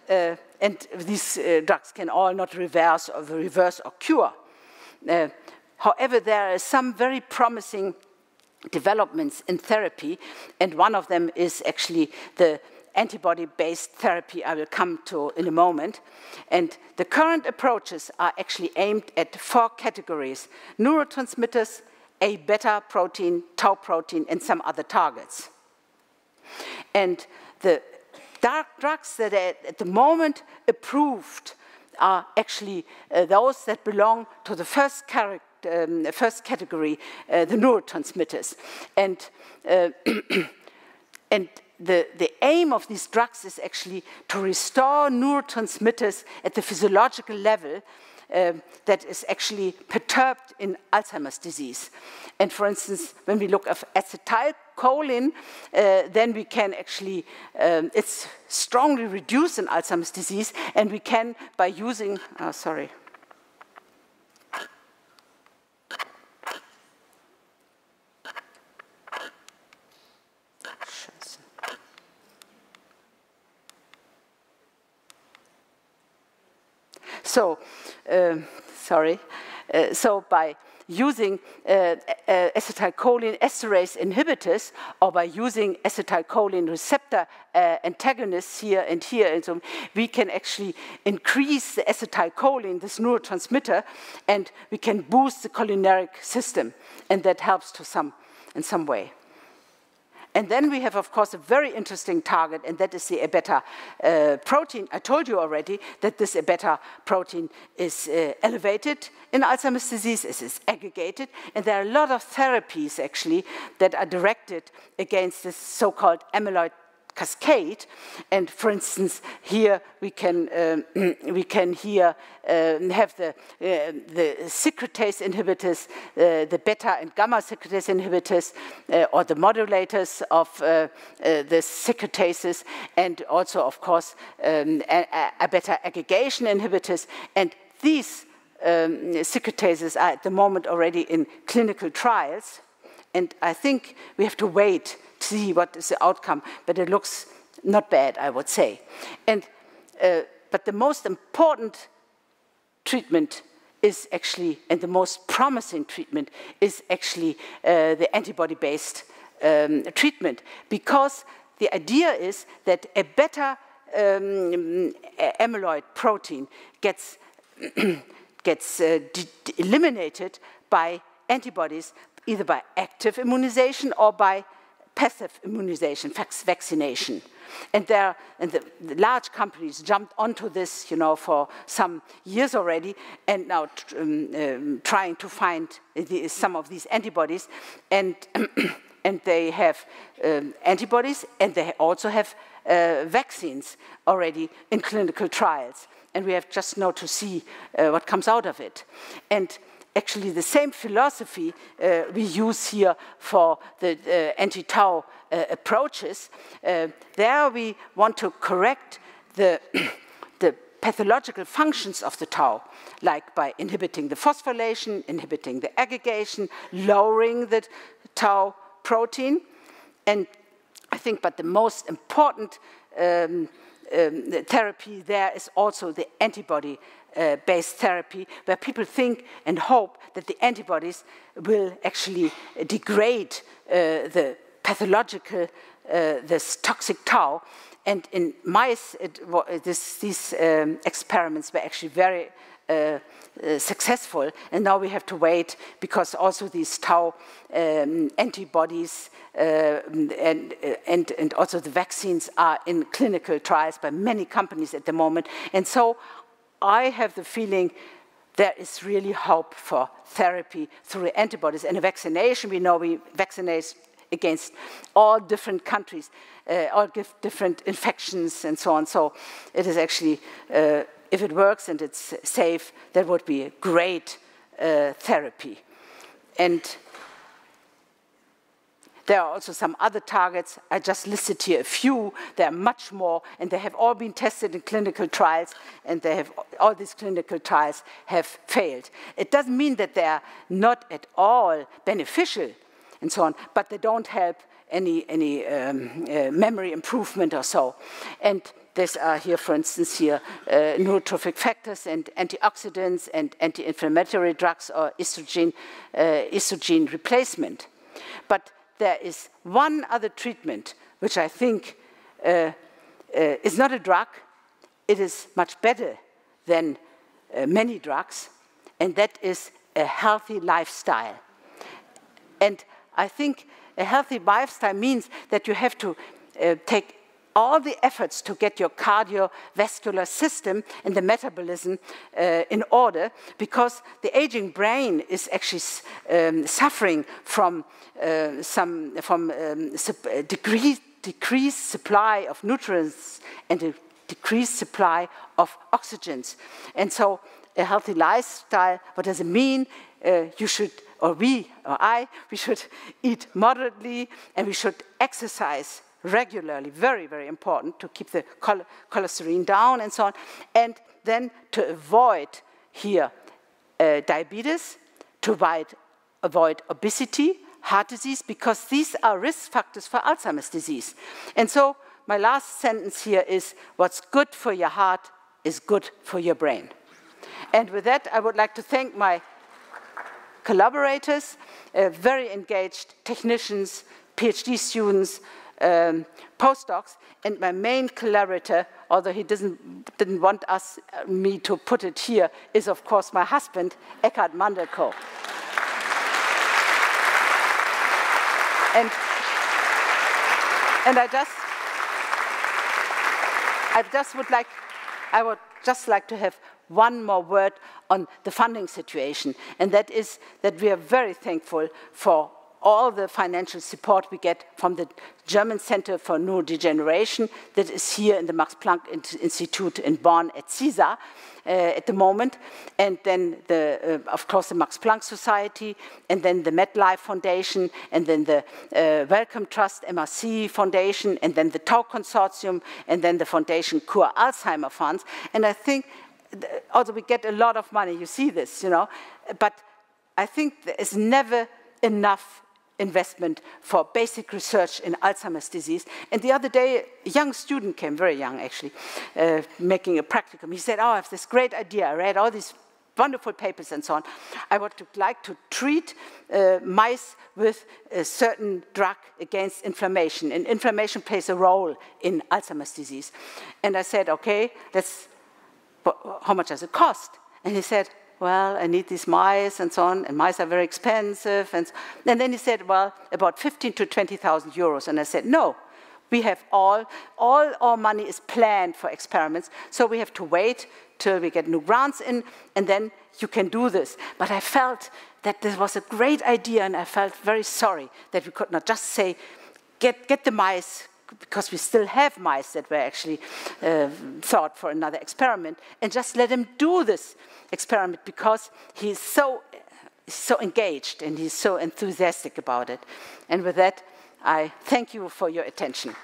uh, and these uh, drugs can all not reverse or reverse or cure. Uh, however, there are some very promising developments in therapy, and one of them is actually the antibody-based therapy I will come to in a moment. And the current approaches are actually aimed at four categories, neurotransmitters, A beta protein, tau protein, and some other targets. And the drugs that are at the moment approved are actually uh, those that belong to the first, um, first category, uh, the neurotransmitters. And, uh, *clears throat* and the, the aim of these drugs is actually to restore neurotransmitters at the physiological level uh, that is actually perturbed in Alzheimer's disease. And for instance, when we look at acetylcholine, uh, then we can actually, um, it's strongly reduced in Alzheimer's disease, and we can, by using, oh, sorry, So, um, sorry. Uh, so by using uh, uh, acetylcholine esterase inhibitors or by using acetylcholine receptor uh, antagonists here and here, and so we can actually increase the acetylcholine, this neurotransmitter, and we can boost the cholinergic system, and that helps to some in some way. And then we have, of course, a very interesting target, and that is the A beta uh, protein. I told you already that this A beta protein is uh, elevated in Alzheimer's disease, it is aggregated, and there are a lot of therapies actually that are directed against this so called amyloid cascade. And for instance, here we can, um, *clears throat* we can here um, have the, uh, the secretase inhibitors, uh, the beta and gamma secretase inhibitors, uh, or the modulators of uh, uh, the secretases, and also, of course, um, a, a beta aggregation inhibitors. And these um, secretases are at the moment already in clinical trials. And I think we have to wait to see what is the outcome, but it looks not bad, I would say. And, uh, but the most important treatment is actually, and the most promising treatment is actually uh, the antibody-based um, treatment, because the idea is that a better um, amyloid protein gets, *clears throat* gets uh, eliminated by antibodies, either by active immunization or by passive immunization, vaccination. And, there, and the, the, large companies jumped onto this, you know, for some years already, and now um, um, trying to find the, some of these antibodies. And, *clears throat* and they have um, antibodies, and they also have uh, vaccines already in clinical trials. And we have just now to see uh, what comes out of it. And actually the same philosophy uh, we use here for the uh, anti-tau uh, approaches. Uh, there we want to correct the, *clears throat* the pathological functions of the tau, like by inhibiting the phosphorylation, inhibiting the aggregation, lowering the tau protein. And I think, but the most important um, um, therapy there is also the antibody uh, based therapy, where people think and hope that the antibodies will actually degrade uh, the pathological, uh, this toxic tau. And in mice, it, this, these um, experiments were actually very uh, uh, successful. And now we have to wait because also these tau um, antibodies uh, and, uh, and, and also the vaccines are in clinical trials by many companies at the moment. And so I have the feeling there is really hope for therapy through antibodies and a vaccination. We know we vaccinate against all different countries, uh, all different infections and so on. So it is actually, uh, if it works and it's safe, that would be a great uh, therapy. And there are also some other targets. I just listed here a few. There are much more, and they have all been tested in clinical trials, and they have, all these clinical trials have failed. It doesn't mean that they are not at all beneficial and so on, but they don't help any, any um, uh, memory improvement or so. And these are here, for instance, here, uh, neurotrophic factors and antioxidants and anti-inflammatory drugs or estrogen, uh, estrogen replacement. But there is one other treatment which I think uh, uh, is not a drug, it is much better than uh, many drugs, and that is a healthy lifestyle. And I think a healthy lifestyle means that you have to uh, take all the efforts to get your cardiovascular system and the metabolism uh, in order because the aging brain is actually um, suffering from uh, some from um, uh, decreased, supply of nutrients and a decreased supply of oxygens. And so a healthy lifestyle, what does it mean? Uh, you should, or we, or I, we should eat moderately and we should exercise regularly, very, very important to keep the chol cholesterol down and so on. And then to avoid here uh, diabetes, to avoid, avoid obesity, heart disease, because these are risk factors for Alzheimer's disease. And so my last sentence here is what's good for your heart is good for your brain. And with that, I would like to thank my collaborators, uh, very engaged technicians, PhD students, um, postdocs, and my main collaborator, although he doesn't, didn't want us, uh, me to put it here, is of course my husband, Eckhard Mandelkow. and, and I just, I just would like, I would just like to have one more word on the funding situation, and that is that we are very thankful for all the financial support we get from the German Center for Neurodegeneration that is here in the Max Planck Institute in Bonn at CAESAR. Uh, at the moment, and then the, uh, of course, the Max Planck Society, and then the MetLife Foundation, and then the uh, Wellcome Trust MRC Foundation, and then the Tau Consortium, and then the Foundation Cure Alzheimer Funds. And I think, although we get a lot of money, you see this, you know, but I think there is never enough investment for basic research in Alzheimer's disease. And the other day, a young student came, very young actually, uh, making a practicum. He said, oh, I have this great idea. I read all these wonderful papers and so on. I would like to treat uh, mice with a certain drug against inflammation. And inflammation plays a role in Alzheimer's disease. And I said, okay, that's, how much does it cost? And he said, well, I need these mice and so on, and mice are very expensive. And, and then he said, well, about 15 to 20,000 euros. And I said, no, we have all, all our money is planned for experiments, so we have to wait till we get new grants in, and then you can do this. But I felt that this was a great idea, and I felt very sorry that we could not just say, get, get the mice, because we still have mice that were actually uh, thought for another experiment, and just let him do this experiment because he's so, so engaged and he's so enthusiastic about it. And with that, I thank you for your attention.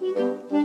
Thank you.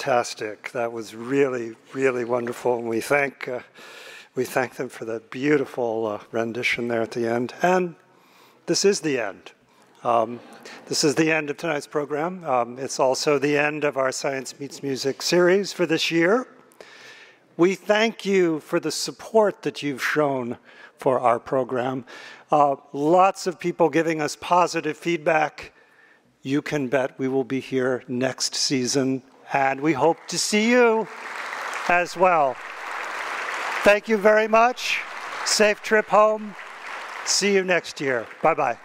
Fantastic. That was really, really wonderful. And we thank, uh, we thank them for that beautiful uh, rendition there at the end. And this is the end. Um, this is the end of tonight's program. Um, it's also the end of our Science Meets Music series for this year. We thank you for the support that you've shown for our program. Uh, lots of people giving us positive feedback. You can bet we will be here next season and we hope to see you as well. Thank you very much. Safe trip home. See you next year. Bye bye.